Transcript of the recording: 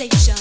civilization.